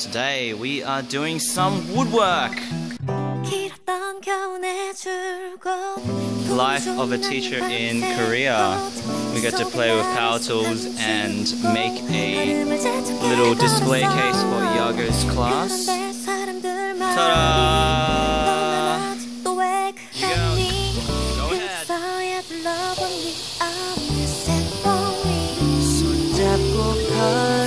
Today we are doing some woodwork. Life of a teacher in Korea. We get to play with power tools and make a little display case for Yago's class. Ta-da! Go. Ahead.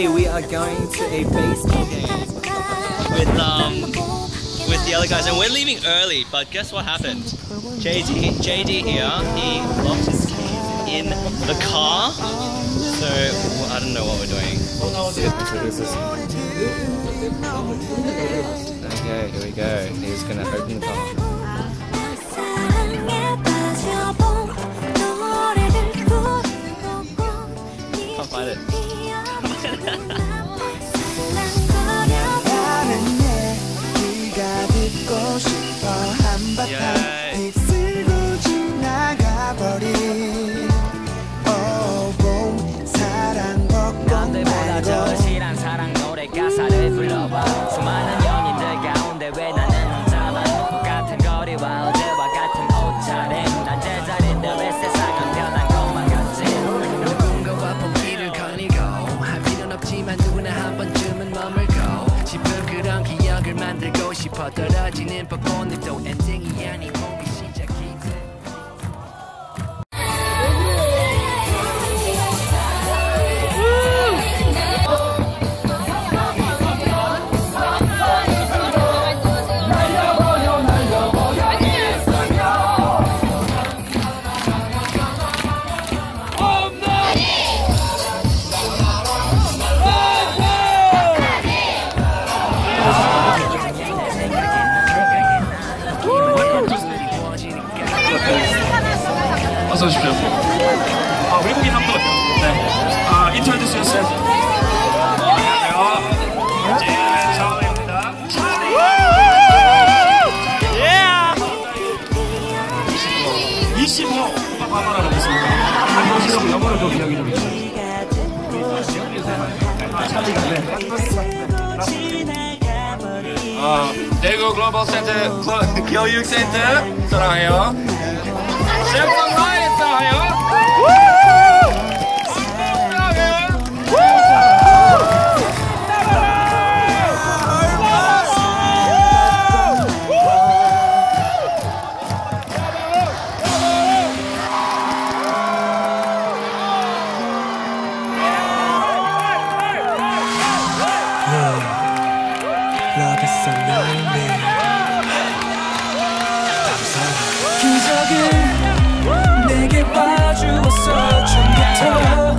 Today we are going to a baseball game with um with the other guys, and we're leaving early. But guess what happened? JD JD here, he locked his keys in the car. So well, I don't know what we're doing. Okay, here we go. He's gonna open the car. 不怕。떨어지는 벚꽃잎도 엔딩이 아닌 봄 어서 오십시오. 아, 외국인 한 분. 네. 아, 인트로듀스 요셀프. 안녕하세요. 제이의 차원입니다. 차리! 예! 25. 누가 반말하고 있습니다. 한번씩은 영어로 좀 이야기 좀 해주세요. 얘기가 듣고 싶어 아, 차리가 네. 지나가버린 어, 대구 글로벌 센터 글로- 교육센터 사랑해요. 샘플 라인 Love is a nightmare 감사합 기적을 내게 봐주었어. 처음부터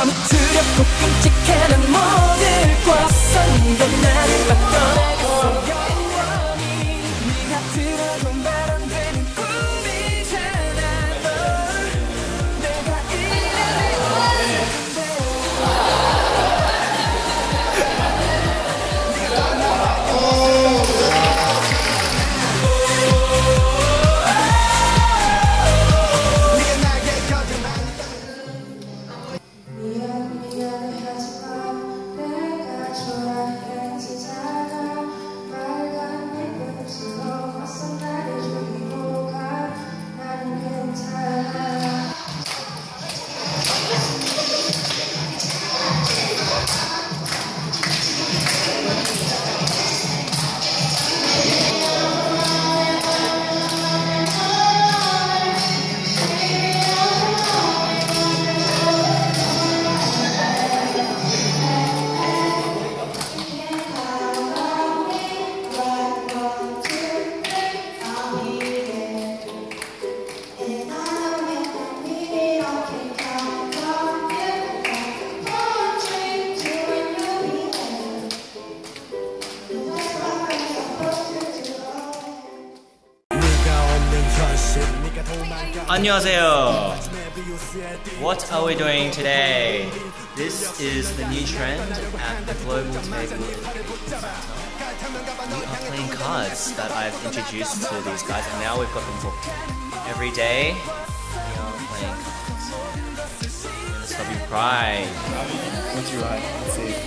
것처럼 두렵고 끔찍해 난 뭐. 몸. 안녕하세요. What are we doing today? This is the new trend at the Global Table. We are playing cards that I've introduced to these guys, and now we've got them booked. Every day, we are playing cards. We're gonna stop you pride. What's your right? Let's see.